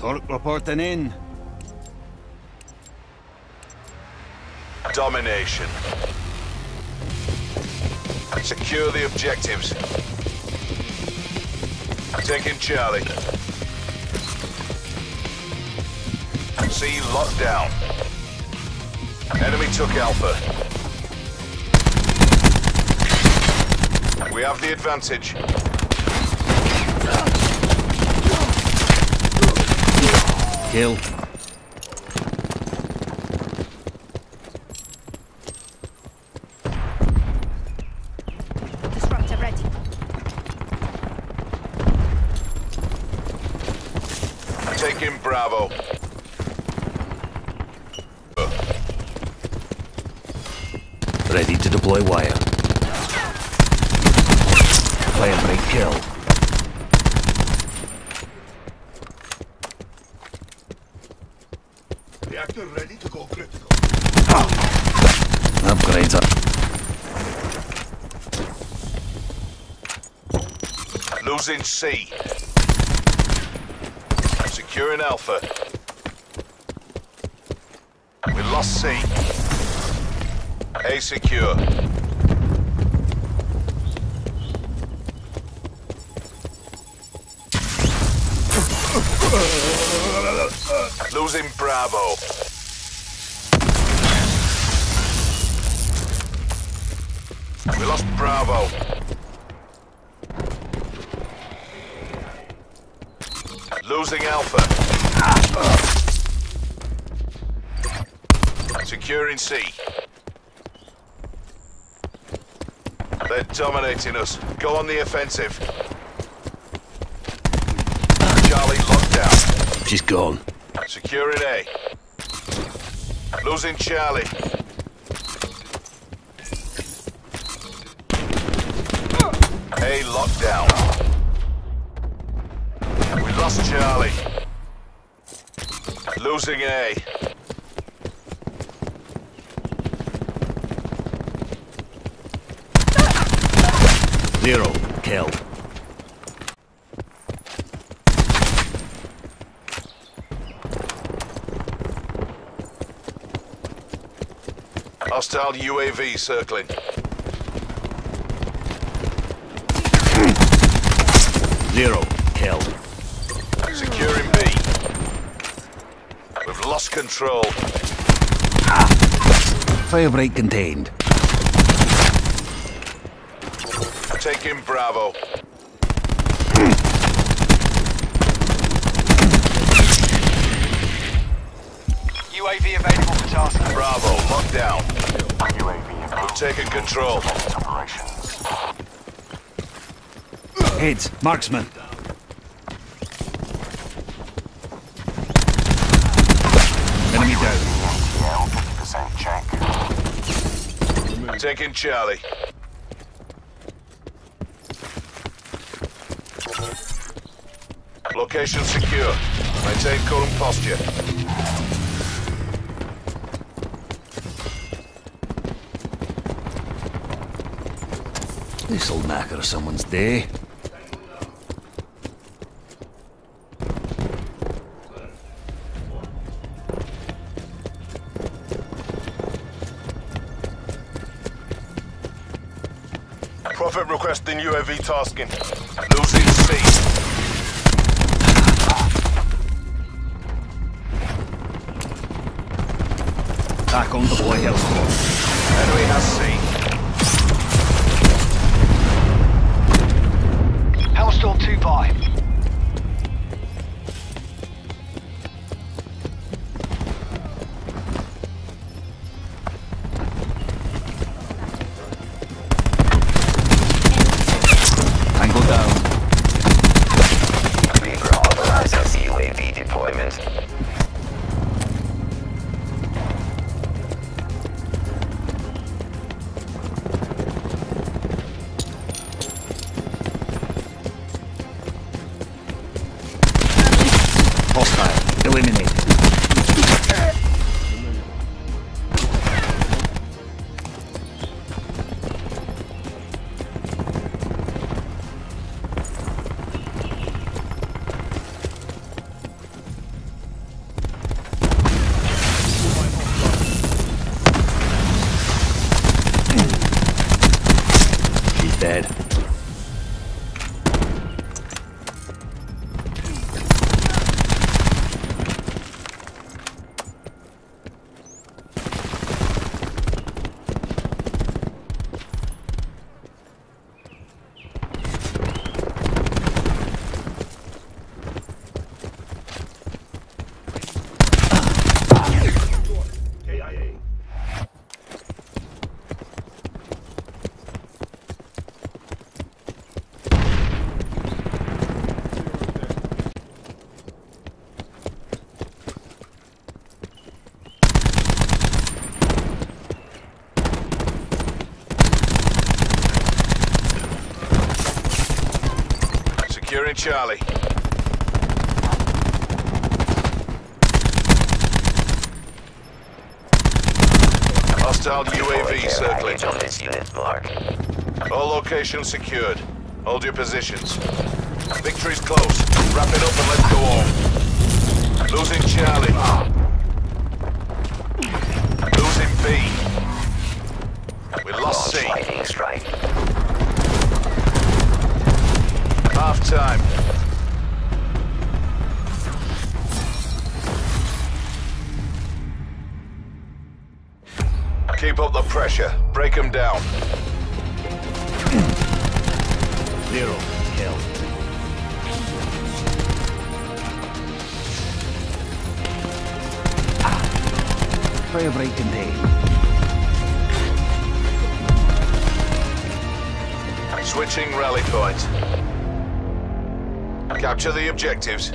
Torque reporting in. Domination. Secure the objectives. Taking Charlie. C locked down. Enemy took Alpha. We have the advantage. Kill. Disruptor ready. Taking Bravo. Ready to deploy wire. Firebreak kill. Reactor ready to go critical. Upgrades up. Losing C. Securing Alpha. We lost C. A secure. Losing Bravo. We lost Bravo. Losing Alpha. Securing C. They're dominating us. Go on the offensive. Charlie locked down. She's gone. Securing A. Losing Charlie. A locked down. We lost Charlie. Losing A. Zero. Kill. Hostile UAV circling. Zero. Kill. Securing B. We've lost control. Firebreak contained. Taking Bravo. UAV available for task. Bravo, locked down. UAV We've taken control. operations. Heads. Marksman. Enemy down. ATL 50% check. Taking Charlie. Location secure. Maintain current posture. This'll knacker someone's day. Prophet requesting UAV tasking. Losing. Back on deploy Hellstorm. Enemy has C. Securing Charlie. Hostile UAV circling. On this unit's mark. All locations secured. Hold your positions. Victory's close. Wrap it up and let's go home. Losing Charlie. Losing B. We lost C. Launch strike. Half time. Keep up the pressure. Break them down. Zero. Kill. Firebreak contained. Switching rally point. Capture the objectives.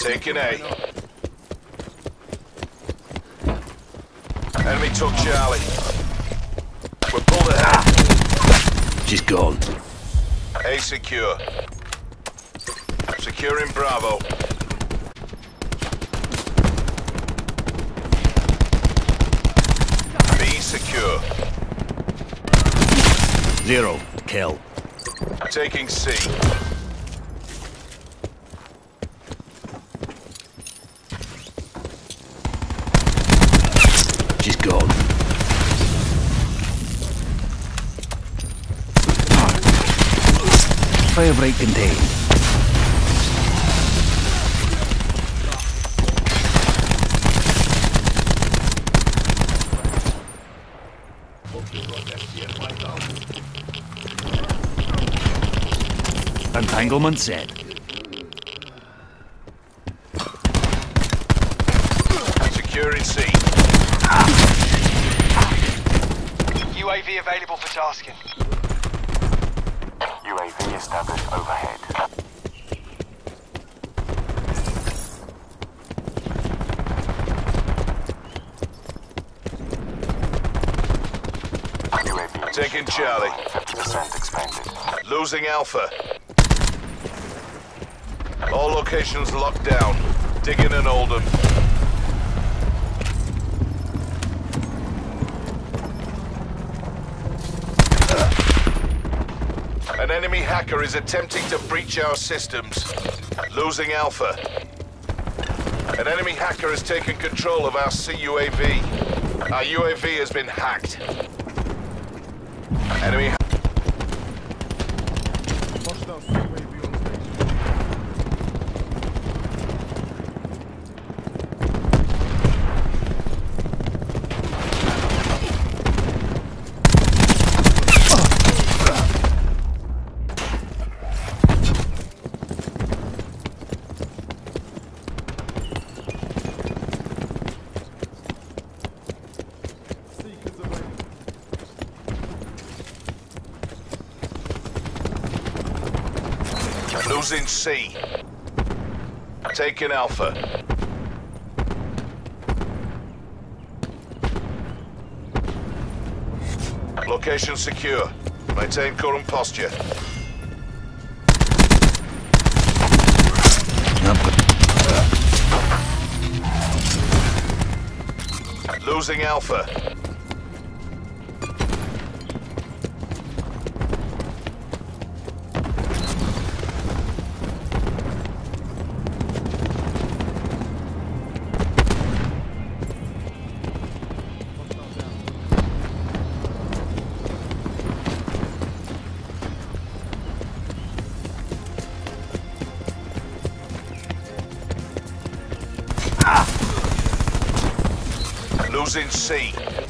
Taking A. Enemy took Charlie. We're pulled ahead. She's gone. A secure. Securing Bravo. B secure. Zero. Kill. Taking C. She's gone. Firebreak contained. Entanglement set. Securing C. UAV available for tasking. UAV established overhead. Taking Charlie. 50% expanded. Losing Alpha. All locations locked down. Digging and Oldham. An enemy hacker is attempting to breach our systems. Losing Alpha. An enemy hacker has taken control of our CUAV. Our UAV has been hacked. Enemy Losing C. Taking Alpha. Location secure. Maintain current posture. Losing Alpha. Losing C.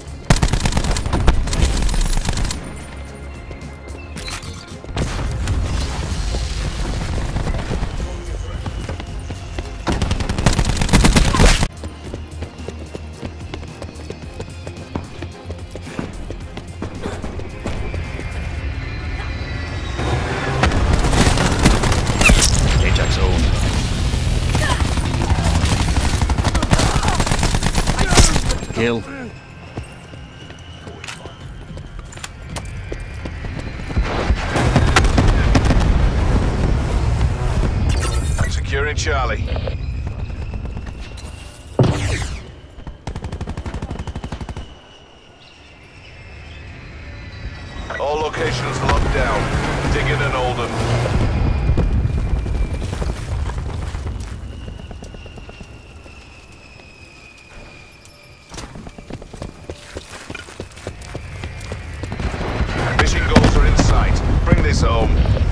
hill. Securing Charlie. This home.